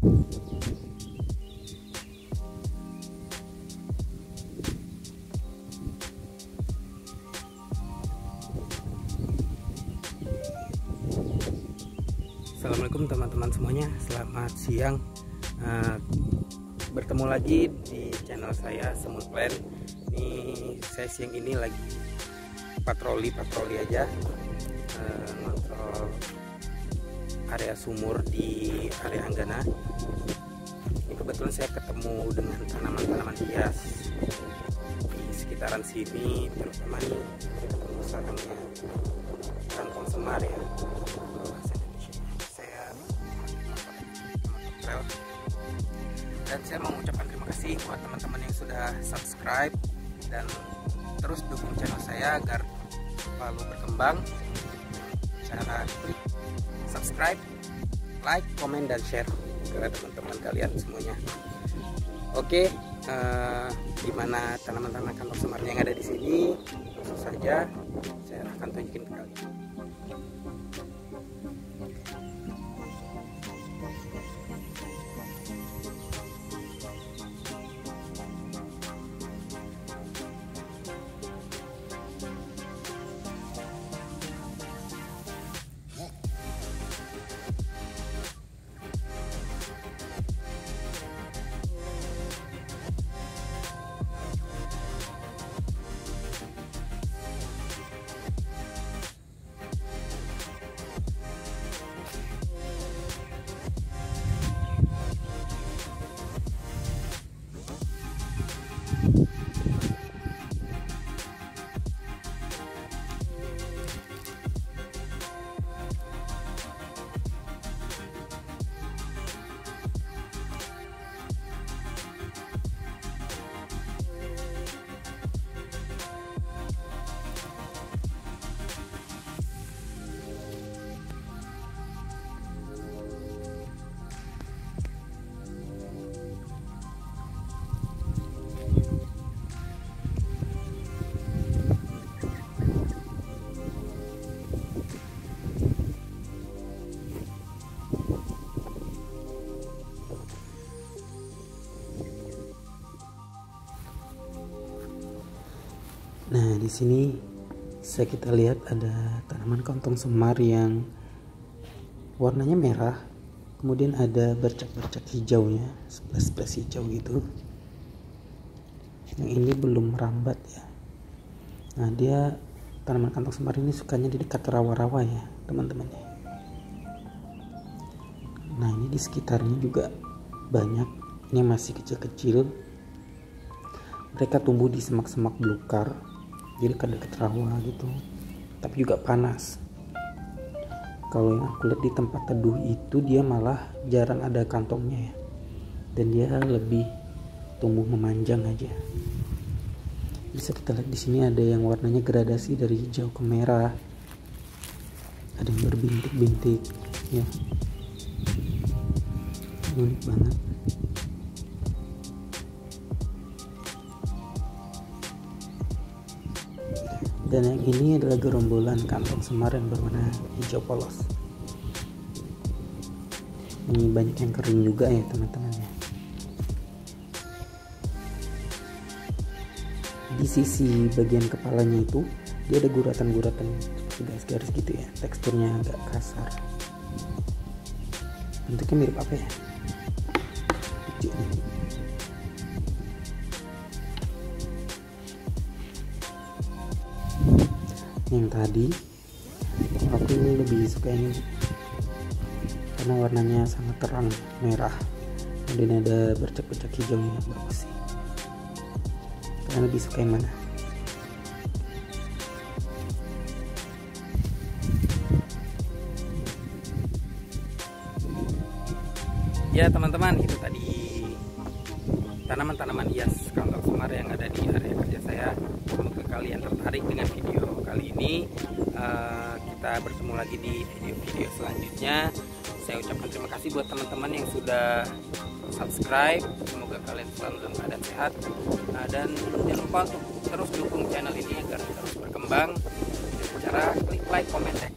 Assalamualaikum teman-teman semuanya. Selamat siang. Uh, Bertemu lagi di channel saya Semut Plan Ini saya siang ini lagi Patroli-patroli aja. Uh, Area sumur di area Anggana. Ini kebetulan saya ketemu dengan tanaman-tanaman hias Di sekitaran sini Terutama nih Sarangnya Kantong semar ya. Dan saya mengucapkan terima kasih buat teman-teman yang sudah subscribe dan terus dukung channel saya agar selalu berkembang. Cara subscribe like komen dan share ke teman-teman kalian semuanya. Oke uh, di mana tanaman-tanaman kantong semarnya yang ada di sini langsung saja saya akan tunjukin ke kalian Nah, di sini bisa kita lihat ada tanaman kantong semar yang warnanya merah. Kemudian ada bercak-bercak hijaunya, splash-splash hijau gitu. Yang ini belum merambat ya. Nah, dia tanaman kantong semar ini sukanya di dekat rawa-rawa ya, teman-teman ya. Nah, ini di sekitarnya juga banyak. Ini masih kecil-kecil. Mereka tumbuh di semak-semak belukar jadi dekat-dekat rawa gitu. Tapi juga panas. Kalau yang aku lihat di tempat teduh itu dia malah jarang ada kantongnya ya. Dan dia lebih tumbuh memanjang aja. Bisa kita lihat di sini ada yang warnanya gradasi dari hijau ke merah. Ada yang berbintik-bintik ya. Unik banget dan yang ini adalah gerombolan kantong semar yang berwarna hijau polos. Ini banyak yang kering juga ya teman-teman ya. Di sisi bagian kepalanya itu dia ada guratan-guratan garis-garis gitu ya. Teksturnya agak kasar. Bentuknya mirip apa ya yang tadi. Aku lebih suka ini karena warnanya sangat terang merah. Dan ada bercak-bercak hijau yang bagus sih kalian lebih suka yang mana? Ya teman-teman itu tadi tanaman-tanaman hias kantong semar yang ada di area kerja saya. Semoga kalian tertarik dengan video kali ini. Uh, kita bertemu lagi di video-video selanjutnya. Saya ucapkan terima kasih buat teman-teman yang sudah subscribe. Semoga kalian selalu dalam keadaan sehat. Uh, dan jangan lupa untuk terus dukung channel ini agar terus berkembang. Dengan cara klik like, comment, dan